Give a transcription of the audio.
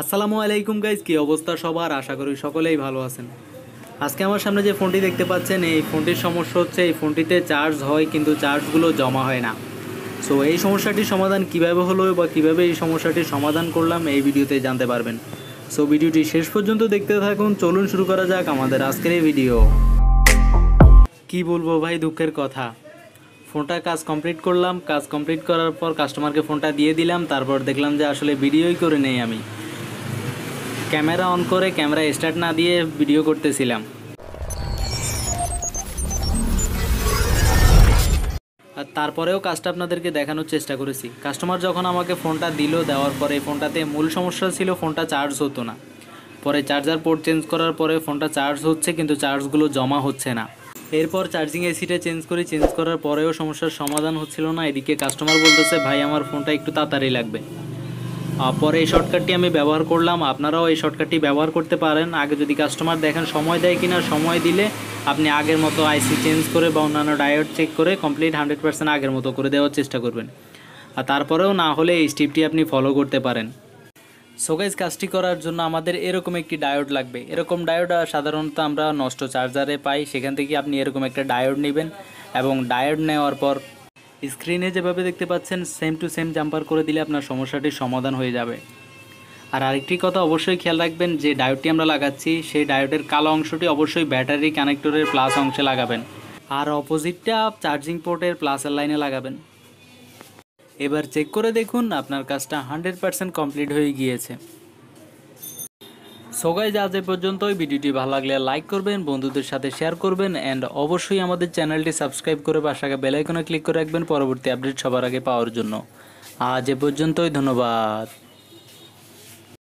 আসসালামু আলাইকুম গাইজ কি অবস্থা সবার? আশা করি সকলেই ভালো আছেন। আজকে আমার সামনে যে ফোনটি দেখতে পাচ্ছেন, এই ফোনটির সমস্যা হচ্ছে এই ফোনটিতে চার্জ হয় কিন্তু চার্জগুলো জমা হয় না। সো এই সমস্যাটির সমাধান কীভাবে হলো বা কীভাবে এই সমস্যাটির সমাধান করলাম, এই ভিডিওতে জানতে পারবেন। সো ভিডিওটি শেষ পর্যন্ত দেখতে থাকুন, চলুন শুরু করা যাক আমাদের আজকের এই ভিডিও কি বলব ভাই, দুঃখের কথা। ফোনটা কাজ কমপ্লিট করলাম, কাজ কমপ্লিট করার পর কাস্টমারকে ফোনটা দিয়ে দিলাম, তারপর দেখলাম যে আসলে ভিডিওই করে নেই আমি। ক্যামেরা অন করে, ক্যামেরা স্টার্ট না দিয়ে ভিডিও করতেছিলাম। আর তারপরেও কাজটা আপনাদেরকে দেখানোর চেষ্টা করেছি। কাস্টমার যখন আমাকে ফোনটা দিল, দেওয়ার পরে ফোনটাতে মূল সমস্যা ছিল ফোনটা চার্জ হতো না। পরে চার্জার পোর্ট চেঞ্জ করার পরে ফোনটা চার্জ হচ্ছে, কিন্তু চার্জগুলো জমা হচ্ছে না। এরপর চার্জিং এসিটা চেঞ্জ করি চেঞ্জ করার পরেও সমস্যার সমাধান হচ্ছিল না। এদিকে কাস্টমার বলতেছে, ভাই, আমার ফোনটা একটু তাড়াতাড়ি লাগবে। পরে এই শর্টকাটটি আমি ব্যবহার করলাম। আপনারাও এই শর্টকাটটি ব্যবহার করতে পারেন। আগে যদি কাস্টমার দেখেন সময় দেয় কিনা, সময় দিলে আপনি আগের মতো আইসি চেঞ্জ করে বা অন্যান্য ডায়োড চেক করে কমপ্লিট হান্ড্রেড পার্সেন্ট আগের মতো করে দেওয়ার চেষ্টা করবেন। আর তারপরেও না হলে এই স্টিপটি আপনি ফলো করতে পারেন। সোগাইজ কাজটি করার জন্য আমাদের এরকম একটি ডায়োড লাগবে। এরকম ডায়োড সাধারণত আমরা নষ্ট চার্জারে পাই। সেখান থেকে আপনি এরকম একটা ডায়োড নেবেন এবং ডায়োড নেওয়ার পর স্ক্রিনে যেভাবে দেখতে পাচ্ছেন সেম টু সেম জাম্পার করে দিলে আপনার সমস্যাটির সমাধান হয়ে যাবে। আর আরেকটি কথা অবশ্যই খেয়াল রাখবেন, যে ডায়োডটি আমরা লাগাচ্ছি, সেই ডায়োডের কালো অংশটি অবশ্যই ব্যাটারি কানেক্টরের প্লাস অংশে লাগাবেন। আর অপোজিটটা চার্জিং পোর্টের প্লাসের লাইনে লাগাবেন। এবার চেক করে দেখুন, আপনার কাজটা হান্ড্রেড পার্সেন্ট কমপ্লিট হয়ে গিয়েছে। সবাই আজ এ পর্যন্তই। ভিডিওটি ভালো লাগলে লাইক করবেন, বন্ধুদের সাথে শেয়ার করবেন অ্যান্ড অবশ্যই আমাদের চ্যানেলটি সাবস্ক্রাইব করে পাশাকে বেলাইকনে ক্লিক করে রাখবেন। পরবর্তী আপডেট সবার আগে পাওয়ার জন্য। আজ এ পর্যন্তই, ধন্যবাদ।